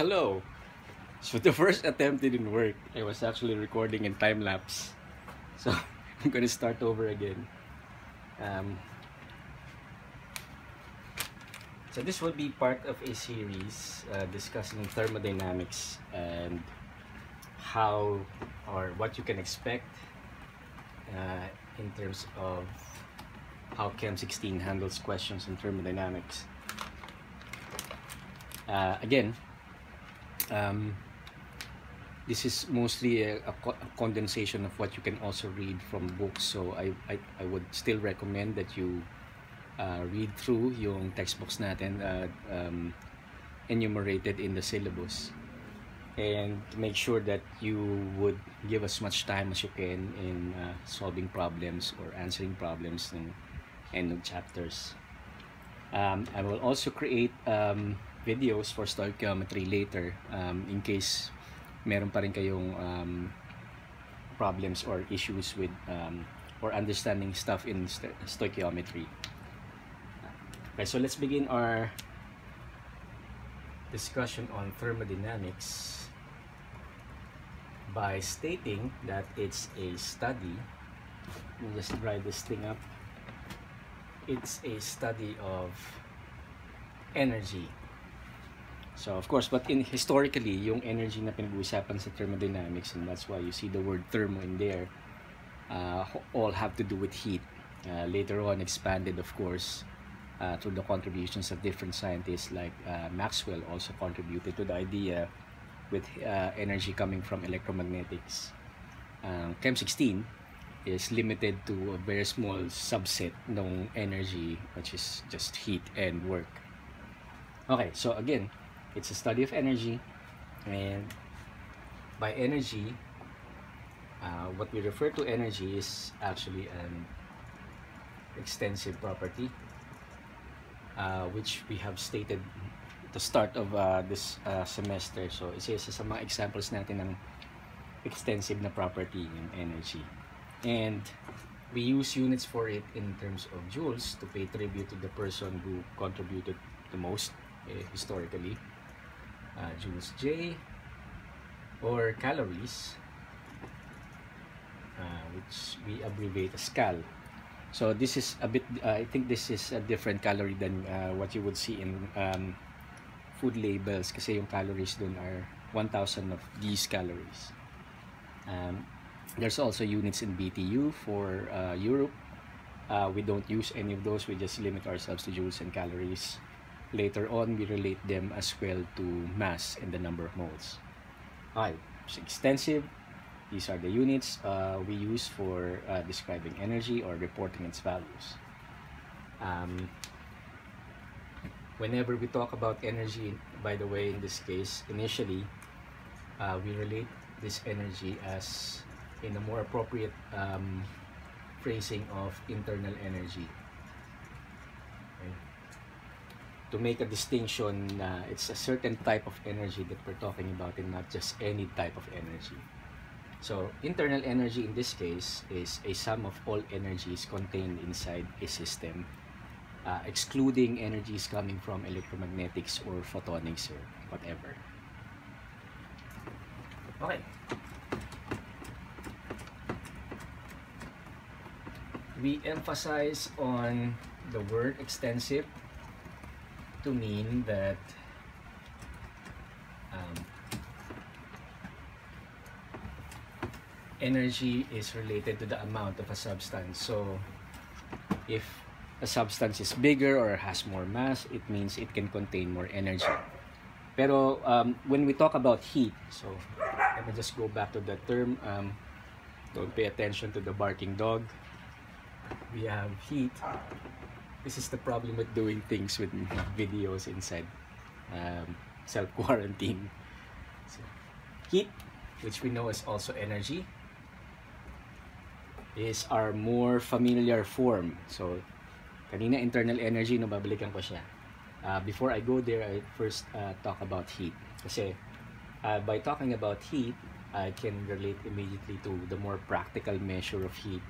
Hello! So the first attempt didn't work. I was actually recording in time lapse. So I'm gonna start over again. Um, so this will be part of a series uh, discussing thermodynamics and how or what you can expect uh, in terms of how Chem 16 handles questions in thermodynamics. Uh, again, um, this is mostly a, a, co a, condensation of what you can also read from books. So I, I, I would still recommend that you uh, read through yung textbooks natin uh, um, enumerated in the syllabus. And make sure that you would give as much time as you can in uh, solving problems or answering problems in end of chapters. Um, I will also create um, videos for stoichiometry later um, in case meron pa rin kayong um, problems or issues with um, or understanding stuff in sto stoichiometry. Okay, so let's begin our discussion on thermodynamics by stating that it's a study. Me just dry this thing up. It's a study of energy So of course, but in historically, yung energy na pinag-uusapan sa thermodynamics and that's why you see the word thermo in there, uh, all have to do with heat. Uh, later on expanded of course uh, through the contributions of different scientists like uh, Maxwell also contributed to the idea with uh, energy coming from electromagnetics. Um, Chem 16 is limited to a very small subset ng energy which is just heat and work. Okay, so again, it's a study of energy and by energy uh, what we refer to energy is actually an extensive property uh, which we have stated the start of uh, this uh, semester. So isa isa sa mga examples natin ng extensive na property in energy. And we use units for it in terms of joules to pay tribute to the person who contributed the most eh, historically uh, joules J. or calories uh, which we abbreviate as cal. So this is a bit uh, I think this is a different calorie than uh, what you would see in um, food labels kasi yung calories dun are 1000 of these calories. Um, there's also units in BTU for uh, Europe. Uh, we don't use any of those. We just limit ourselves to joules and calories Later on, we relate them as well to mass and the number of moles. So extensive. These are the units uh, we use for uh, describing energy or reporting its values. Um, whenever we talk about energy, by the way, in this case, initially, uh, we relate this energy as in a more appropriate um, phrasing of internal energy to make a distinction na it's a certain type of energy that we're talking about and not just any type of energy. So, internal energy in this case is a sum of all energies contained inside a system, uh, excluding energies coming from electromagnetics or photonics or whatever. Okay. We emphasize on the word extensive to mean that um, energy is related to the amount of a substance. So if a substance is bigger or has more mass, it means it can contain more energy. Pero um, when we talk about heat, so let me just go back to the term. Um, don't pay attention to the barking dog. We have heat this is the problem with doing things with videos inside um, self-quarantine. So, heat, which we know is also energy, is our more familiar form. So, kanina internal energy, no, babalikan ko siya. Uh, before I go there, I first uh, talk about heat. Kasi uh, by talking about heat, I can relate immediately to the more practical measure of heat,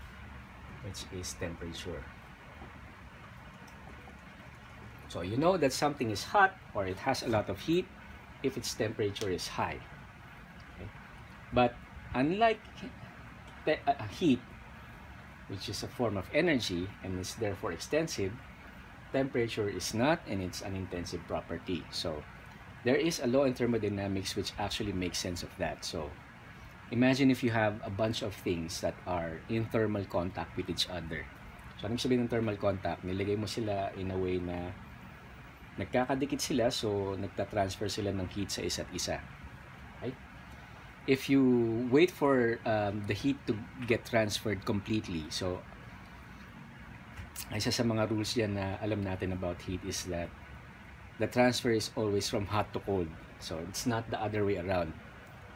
which is temperature. So you know that something is hot or it has a lot of heat if its temperature is high. Okay? But unlike te- uh, heat, which is a form of energy and is therefore extensive, temperature is not and it's an intensive property. So there is a law in thermodynamics which actually makes sense of that. So imagine if you have a bunch of things that are in thermal contact with each other. So anong sabihin ng thermal contact? Nilagay mo sila in a way na nagkakadikit sila so nagta-transfer sila ng heat sa isa't isa. Right? If you wait for um, the heat to get transferred completely, so isa sa mga rules yan na alam natin about heat is that the transfer is always from hot to cold. So it's not the other way around.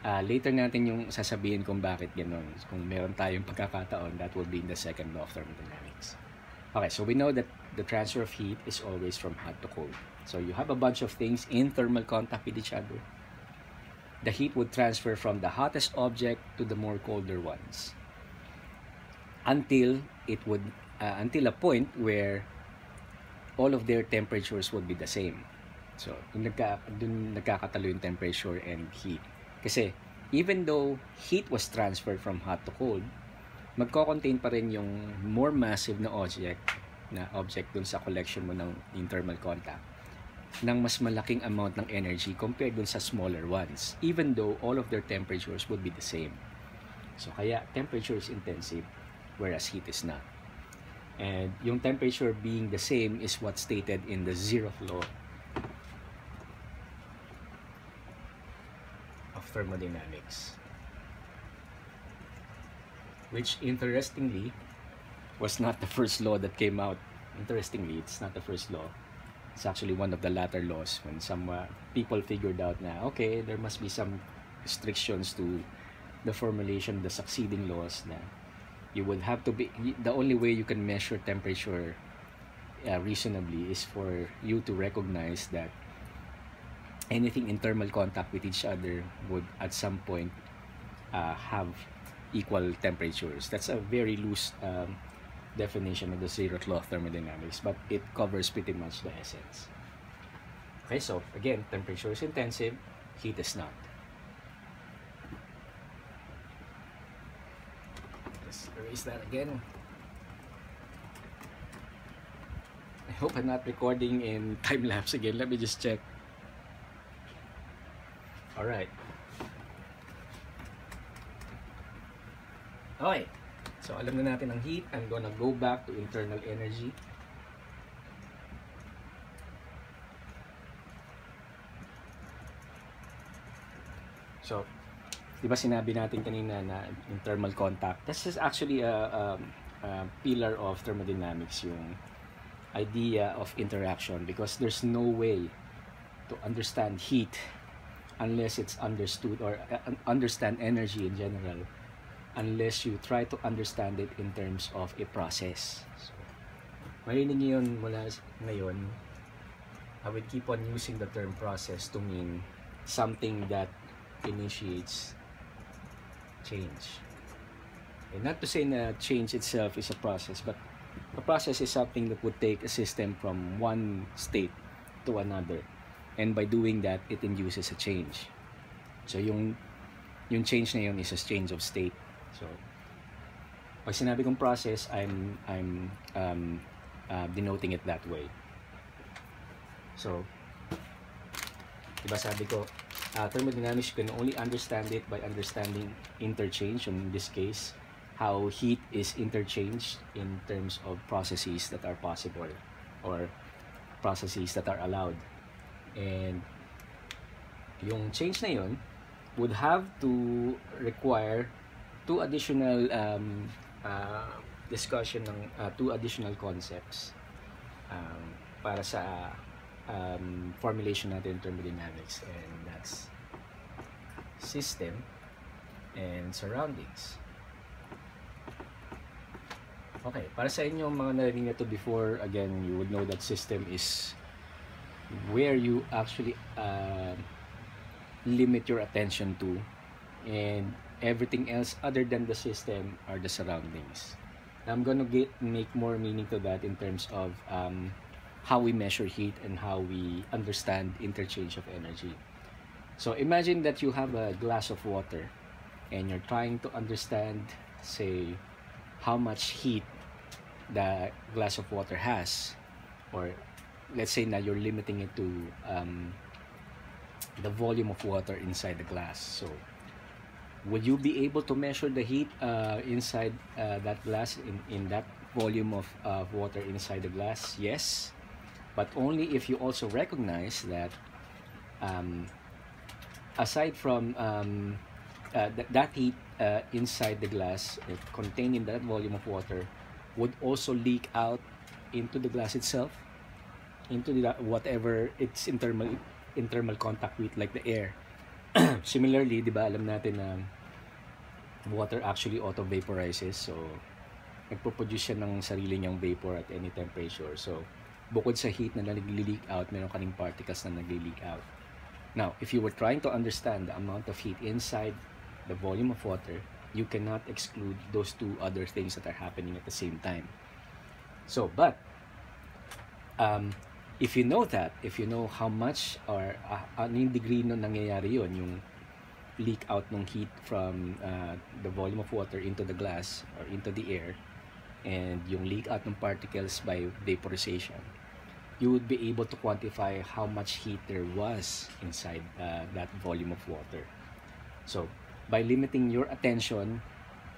Uh, later natin yung sasabihin kung bakit ganun. Kung meron tayong pagkakataon, that will be in the second law of thermodynamics. Okay, so we know that the transfer of heat is always from hot to cold. So you have a bunch of things in thermal contact with each other. The heat would transfer from the hottest object to the more colder ones until it would uh, until a point where all of their temperatures would be the same. So, dun, nagka, dun nagkakatalo yung temperature and heat. Kasi, even though heat was transferred from hot to cold, magko-contain pa rin yung more massive na object na object dun sa collection mo ng in thermal contact ng mas malaking amount ng energy compared dun sa smaller ones even though all of their temperatures would be the same. So kaya temperature is intensive whereas heat is not. And yung temperature being the same is what's stated in the zeroth law of thermodynamics. Which interestingly was not the first law that came out. Interestingly, it's not the first law it's actually one of the latter laws when some uh, people figured out na okay there must be some restrictions to the formulation of the succeeding laws na you would have to be the only way you can measure temperature uh, reasonably is for you to recognize that anything in thermal contact with each other would at some point uh, have equal temperatures that's a very loose um, definition of the zeroth law of thermodynamics, but it covers pretty much the essence. Okay, so again, temperature is intensive, heat is not. Let's erase that again. I hope I'm not recording in time lapse again. Let me just check. Alright. Okay. So, alam na natin ang heat. I'm gonna go back to internal energy. So, di ba sinabi natin kanina na yung thermal contact? This is actually a, a, a pillar of thermodynamics, yung idea of interaction because there's no way to understand heat unless it's understood or uh, understand energy in general unless you try to understand it in terms of a process. So, marinig niyo yun mula ngayon. I will keep on using the term process to mean something that initiates change. And not to say that change itself is a process, but a process is something that would take a system from one state to another. And by doing that, it induces a change. So yung yung change na yun is a change of state. So, pag sinabi kong process, I'm, I'm um, uh, denoting it that way. So, diba sabi ko, uh, thermodynamics, you can only understand it by understanding interchange, in this case, how heat is interchanged in terms of processes that are possible or processes that are allowed. And yung change na yun would have to require two additional um, uh, discussion ng uh, two additional concepts um, para sa um, formulation natin in thermodynamics and that's system and surroundings. Okay, para sa inyo mga narinig na to before, again, you would know that system is where you actually uh, limit your attention to and everything else other than the system are the surroundings. I'm going to get make more meaning to that in terms of um, how we measure heat and how we understand interchange of energy. So imagine that you have a glass of water and you're trying to understand, say, how much heat the glass of water has or let's say now you're limiting it to um, the volume of water inside the glass so would you be able to measure the heat uh, inside uh, that glass in, in that volume of uh, water inside the glass? Yes. But only if you also recognize that um, aside from um, uh, th that heat uh, inside the glass uh, contained in that volume of water would also leak out into the glass itself into the, whatever it's in thermal in thermal contact with like the air similarly di ba alam natin na water actually auto vaporizes so nagpo-produce siya ng sarili niyang vapor at any temperature. So bukod sa heat na nag-leak out meron kaning particles na nag-leak out. Now if you were trying to understand the amount of heat inside the volume of water, you cannot exclude those two other things that are happening at the same time. So, but um, if you know that, if you know how much or uh, ano yung degree no nangyayari yun, yung leak out ng heat from uh, the volume of water into the glass or into the air, and yung leak out ng particles by vaporization, you would be able to quantify how much heat there was inside uh, that volume of water. So, by limiting your attention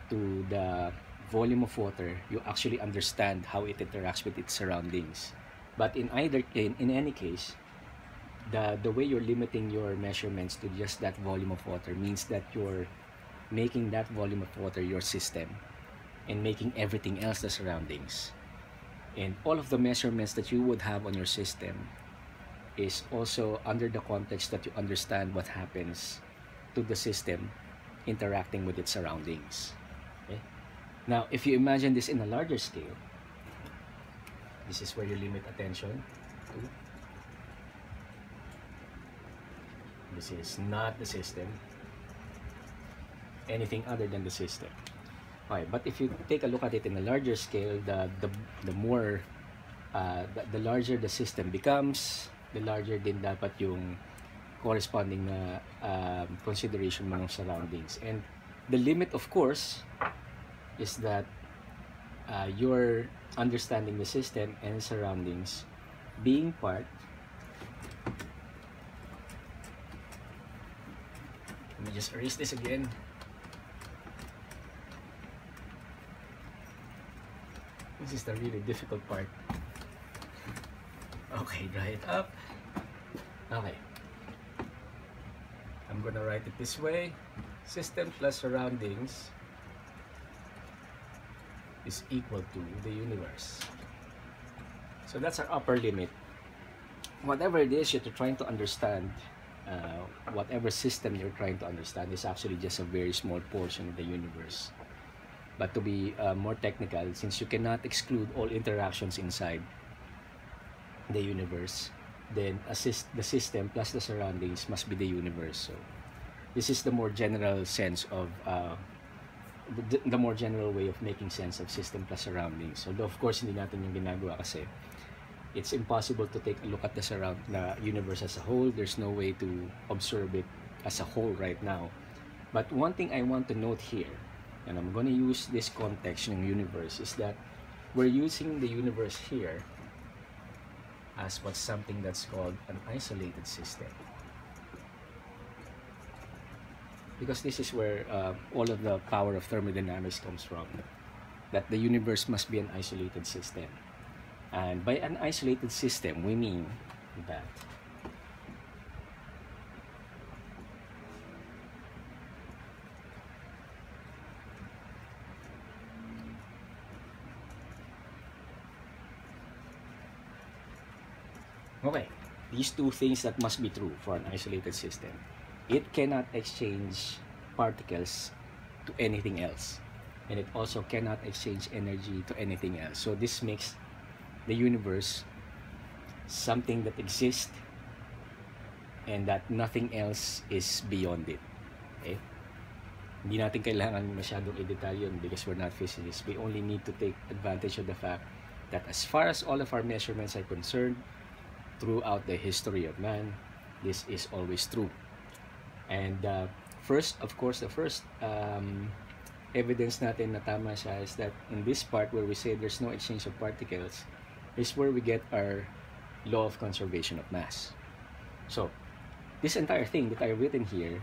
to the volume of water, you actually understand how it interacts with its surroundings. But in either in, in any case, the the way you're limiting your measurements to just that volume of water means that you're making that volume of water your system and making everything else the surroundings. And all of the measurements that you would have on your system is also under the context that you understand what happens to the system interacting with its surroundings. Okay? Now, if you imagine this in a larger scale, this is where you limit attention. This is not the system. Anything other than the system. Okay, but if you take a look at it in a larger scale, the the, the more uh, the, the larger the system becomes, the larger din dapat yung corresponding na um, consideration mo ng surroundings. And the limit, of course, is that uh, you're understanding the system and surroundings being part let me just erase this again. This is the really difficult part. Okay dry it up. Okay. I'm gonna write it this way. System plus surroundings is equal to the universe. So that's our upper limit. Whatever it is you're trying to understand uh, whatever system you're trying to understand is actually just a very small portion of the universe. But to be uh, more technical since you cannot exclude all interactions inside the universe then assist the system plus the surroundings must be the universe. So this is the more general sense of uh, the, the more general way of making sense of system plus surroundings. Although of course hindi natin yung ginagawa kasi it's impossible to take a look at the surround the universe as a whole. There's no way to observe it as a whole right now. But one thing I want to note here and I'm going to use this context ng universe is that we're using the universe here as what's something that's called an isolated system. Because this is where uh, all of the power of thermodynamics comes from. That the universe must be an isolated system. And by an isolated system, we mean that Okay, these two things that must be true for an isolated system. It cannot exchange particles to anything else. And it also cannot exchange energy to anything else. So this makes the universe something that exists and that nothing else is beyond it. Okay? Hindi natin kailangan masyadong i-detalye yun because we're not physicists. We only need to take advantage of the fact that as far as all of our measurements are concerned, throughout the history of man, this is always true. And uh, first, of course, the first um, evidence natin na tama siya is that in this part where we say there's no exchange of particles is where we get our law of conservation of mass. So, this entire thing that I've written here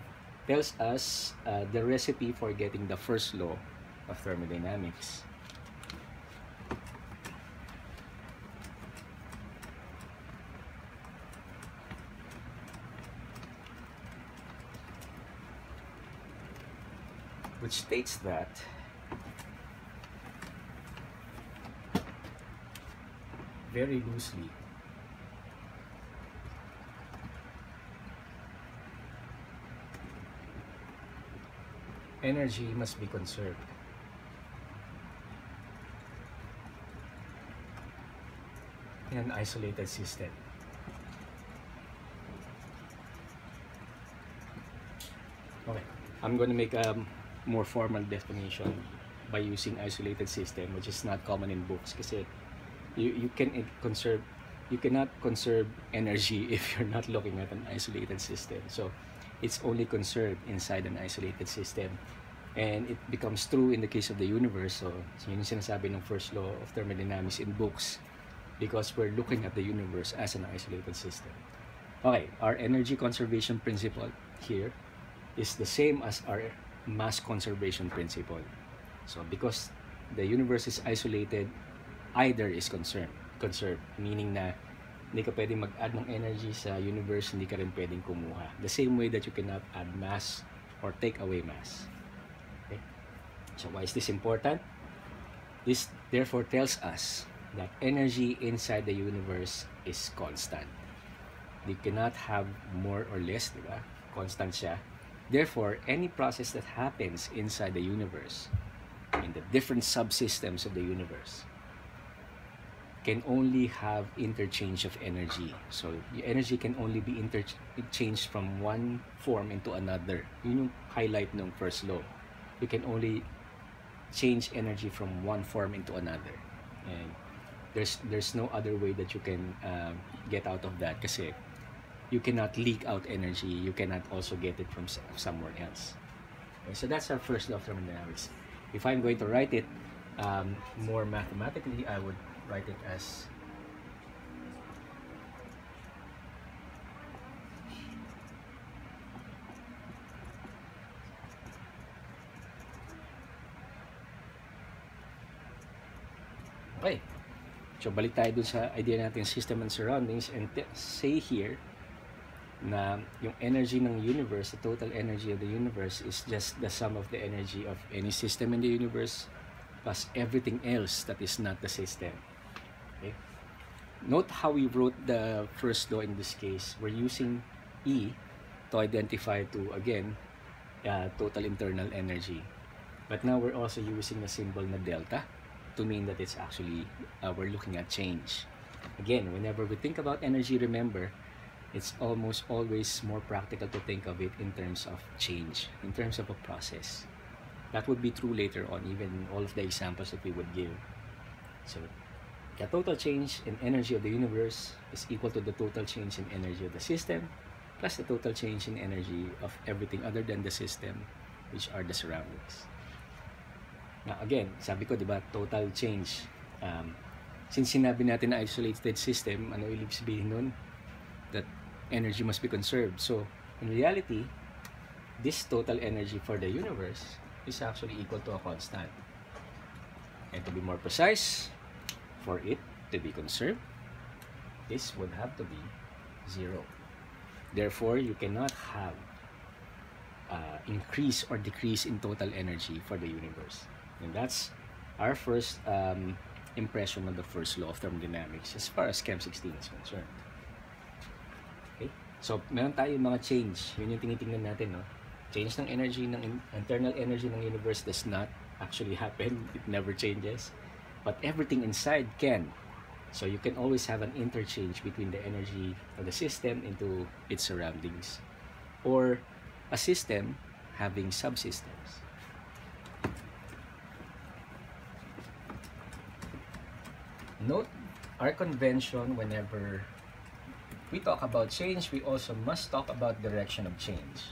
tells us uh, the recipe for getting the first law of thermodynamics. Which states that very loosely. Energy must be conserved. In an isolated system. Okay I'm going to make a more formal definition by using isolated system which is not common in books. Kasi you, you can conserve you cannot conserve energy if you're not looking at an isolated system. So it's only conserved inside an isolated system. And it becomes true in the case of the universe. So yun yung sinasabi ng first law of thermodynamics in books. Because we're looking at the universe as an isolated system. Okay our energy conservation principle here is the same as our mass conservation principle. So because the universe is isolated, either is concerned, conserved, meaning na hindi ka pwedeng mag-add ng energy sa universe, hindi ka rin pwedeng kumuha. The same way that you cannot add mass or take away mass. Okay? So why is this important? This therefore tells us that energy inside the universe is constant. You cannot have more or less, di ba? Constant siya. Therefore, any process that happens inside the universe, in the different subsystems of the universe, can only have interchange of energy. So, energy can only be interchanged from one form into another. Yun yung highlight ng first law. You can only change energy from one form into another. And there's there's no other way that you can uh, get out of that kasi you cannot leak out energy. You cannot also get it from somewhere else. Okay, so that's our first law of thermodynamics. If I'm going to write it um, more mathematically, I would write it as Okay. So, balik tayo dun sa idea natin system and surroundings and say here na yung energy ng universe, the total energy of the universe is just the sum of the energy of any system in the universe plus everything else that is not the system. Okay? Note how we wrote the first law in this case. We're using E to identify to, again, uh, total internal energy. But now we're also using a symbol na delta to mean that it's actually, uh, we're looking at change. Again, whenever we think about energy, remember, it's almost always more practical to think of it in terms of change, in terms of a process. That would be true later on, even all of the examples that we would give. So, the total change in energy of the universe is equal to the total change in energy of the system plus the total change in energy of everything other than the system, which are the surroundings. Now, again, sabi ko, di ba, total change. Um, since sinabi natin na isolated system, ano ibig sabihin nun? That energy must be conserved. So, in reality, this total energy for the universe is actually equal to a constant. And to be more precise, for it to be conserved, this would have to be zero. Therefore, you cannot have uh, increase or decrease in total energy for the universe. And that's our first um, impression of the first law of thermodynamics as far as Chem 16 is concerned. So, meron tayong mga change. Yun yung tinitingnan natin, no? Change ng energy, ng internal energy ng universe does not actually happen. It never changes. But everything inside can. So, you can always have an interchange between the energy of the system into its surroundings. Or a system having subsystems. Note our convention whenever we talk about change, we also must talk about direction of change.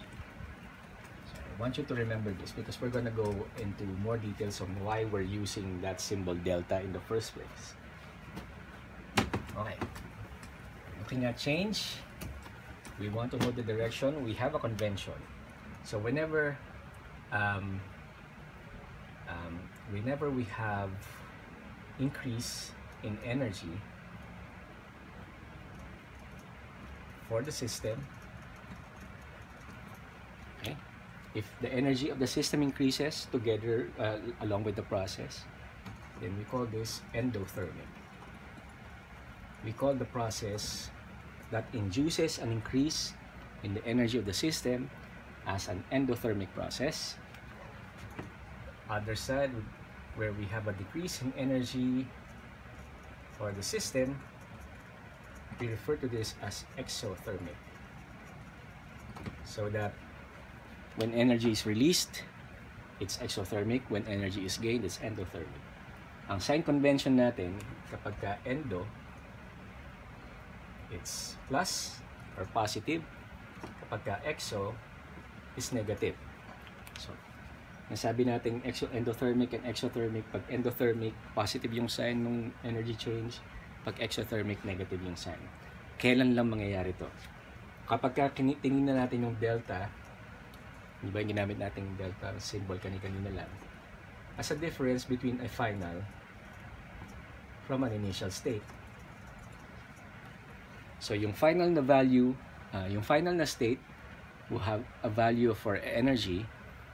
I want you to remember this because we're gonna go into more details on why we're using that symbol delta in the first place. Okay. Looking at change, we want to know the direction. We have a convention. So whenever um, um, whenever we have increase in energy for the system. Okay. If the energy of the system increases together uh, along with the process then we call this endothermic. We call the process that induces an increase in the energy of the system as an endothermic process. Other side where we have a decrease in energy for the system we refer to this as exothermic. So that when energy is released it's exothermic. When energy is gained it's endothermic. Ang sign convention natin kapag ka endo it's plus or positive. Kapag ka exo is negative. So nasabi natin exo endothermic and exothermic. Pag endothermic positive yung sign ng energy change pag exothermic negative yung sign. Kailan lang mangyayari to? Kapag ka tingin na natin yung delta di ba yung ginamit natin yung delta symbol kanina-kanina lang as a difference between a final from an initial state. So yung final na value uh, yung final na state will have a value for energy.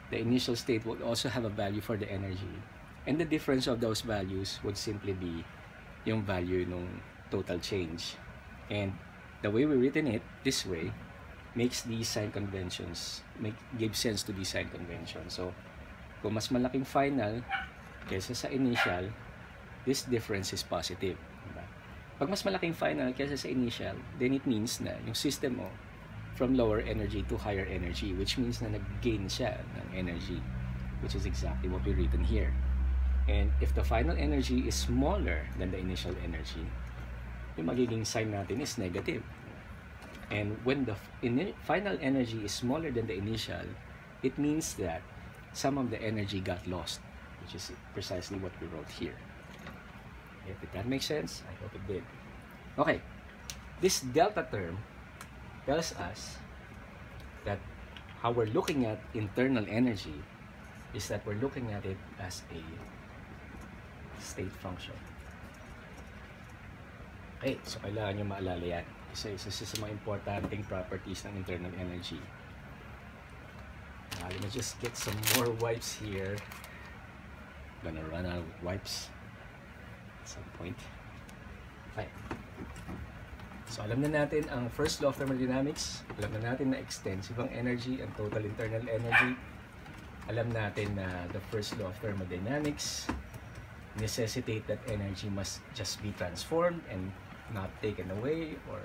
The initial state would also have a value for the energy. And the difference of those values would simply be yung value nung total change. And the way we written it this way makes these sign conventions make give sense to these sign conventions. So kung mas malaking final kaysa sa initial this difference is positive diba? pag mas malaking final kaysa sa initial then it means na yung system mo from lower energy to higher energy which means na nag-gain siya ng energy which is exactly what we written here and if the final energy is smaller than the initial energy yung magiging sign natin is negative. And when the final energy is smaller than the initial, it means that some of the energy got lost, which is precisely what we wrote here. If that makes sense, I hope it did. Okay, this delta term tells us that how we're looking at internal energy is that we're looking at it as a state function. Okay, so kailangan nyo maalala yan. isa-isa sa mga importanteng properties ng internal energy. Uh, let me just get some more wipes here. Gonna run out of wipes at some point. Okay. So alam na natin ang first law of thermodynamics. Alam na natin na extensive ang energy and total internal energy. Alam natin na the first law of thermodynamics necessitate that energy must just be transformed and not taken away or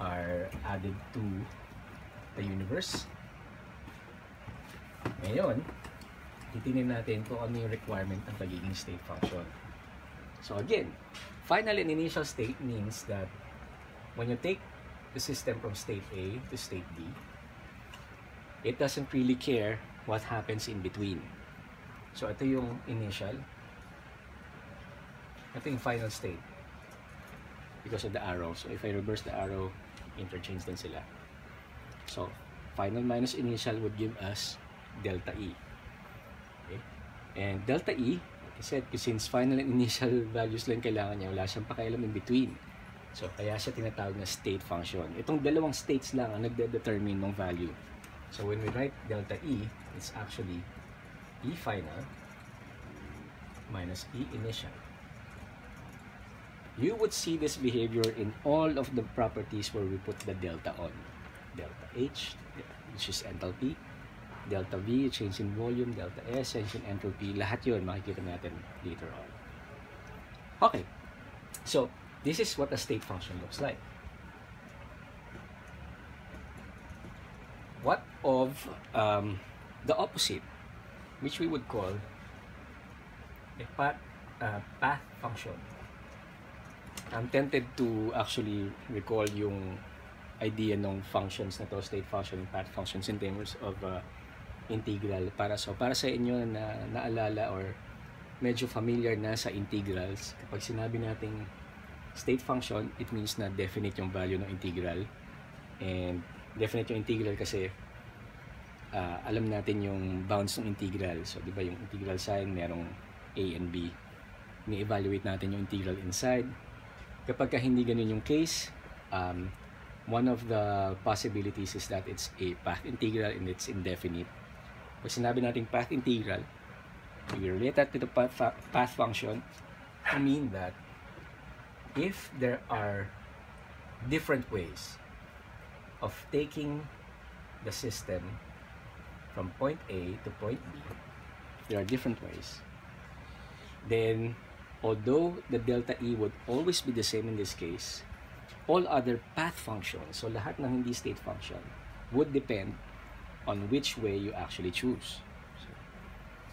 are added to the universe. Ngayon, titinin natin kung ano yung requirement ng pagiging state function. So again, final and initial state means that when you take the system from state A to state B, it doesn't really care what happens in between. So ito yung initial, ito yung final state because of the arrow. So if I reverse the arrow, interchange din sila. So final minus initial would give us delta E. Okay? And delta E, like I said, since final and initial values lang kailangan niya, wala siyang pakialam in between. So kaya siya tinatawag na state function. Itong dalawang states lang ang nagde-determine ng value. So when we write delta E, it's actually E final minus E initial you would see this behavior in all of the properties where we put the delta on. Delta H, which is enthalpy. Delta V, change in volume. Delta S, change in entropy. Lahat yun makikita natin later on. Okay. So, this is what a state function looks like. What of um, the opposite, which we would call a path, uh, path function? I'm tempted to actually recall yung idea ng functions na to, state function path functions in terms of uh, integral. Para so para sa inyo na naalala or medyo familiar na sa integrals kapag sinabi nating state function it means na definite yung value ng integral. And definite yung integral kasi uh, alam natin yung bounds ng integral. So di ba yung integral sign merong a and b. Ni-evaluate natin yung integral inside kapag ka hindi ganun yung case um, one of the possibilities is that it's a path integral and it's indefinite. Pag sinabi natin path integral we relate that to the path, path function I mean that if there are different ways of taking the system from point A to point B, there are different ways, then although the delta E would always be the same in this case, all other path functions, so lahat ng hindi state function, would depend on which way you actually choose. So,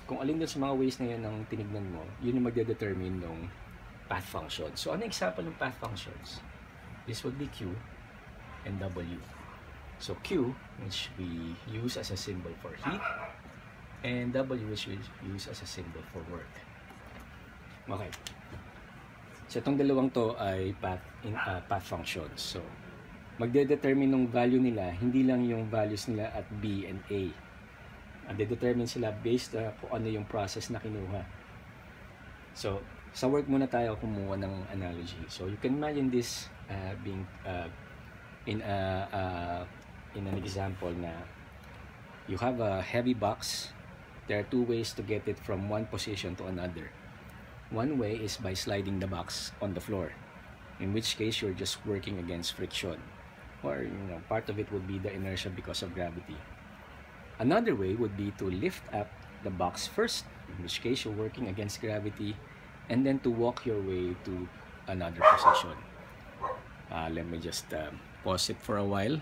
kung alin dun sa mga ways na yan ang tinignan mo, yun yung magde-determine ng path function. So, ano example ng path functions? This would be Q and W. So, Q, which we use as a symbol for heat, and W, which we use as a symbol for work. Okay. So, itong dalawang to ay path, in, uh, path functions. So, magde-determine ng value nila, hindi lang yung values nila at B and A. Magde-determine sila based uh, kung ano yung process na kinuha. So, sa work muna tayo kumuha ng analogy. So you can imagine this uh, being uh, in a uh, in an example na you have a heavy box. There are two ways to get it from one position to another. One way is by sliding the box on the floor, in which case you're just working against friction, or you know part of it would be the inertia because of gravity. Another way would be to lift up the box first, in which case you're working against gravity and then to walk your way to another position. Uh, let me just uh, pause it for a while.